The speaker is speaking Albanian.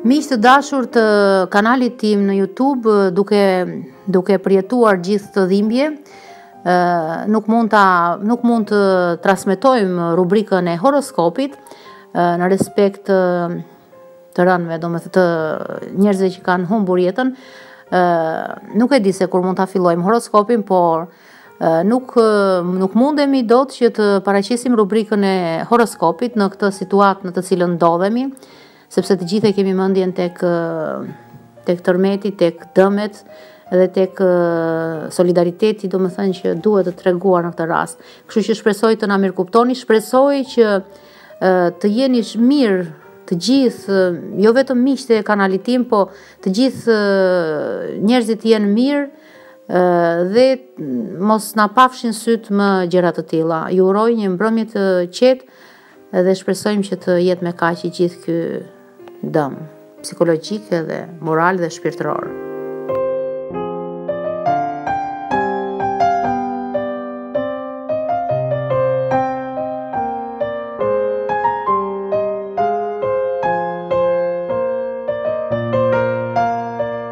Miq të dashur të kanalit tim në YouTube, duke duke përjetuar gjithë këtë dhimbje, ë nuk mund ta nuk mund të transmetojmë rubrikën e horoskopit ë në respekt të të rënëve, domethënë të njerëzve që kanë humbur jetën, ë nuk e di se kur mund ta fillojmë horoskopin, por Nuk nuk mundemi dot që të paraqesim rubrikën e horoskopit në këtë situatë në të cilën ndodhemi, sepse të gjithë e kemi mendjen tek tek tërmeti, tek dëmet dhe tek solidariteti, domethënë që duhet treguar në këtë rast. Kështu që shpresoj të na mirëkuptoni, shpresoj që të jeni mirë të gjithë, jo vetëm miqtë e kanalit tim, po të gjithë njerëzit të jenë mirë. dhe mos na pafshin sytë më gjëra të tilla. Ju uroj një mbrëmje të qetë dhe shpresojmë që të jetë me kaq i gjithë ky dëm psikologjik dhe moral dhe shpirtëror.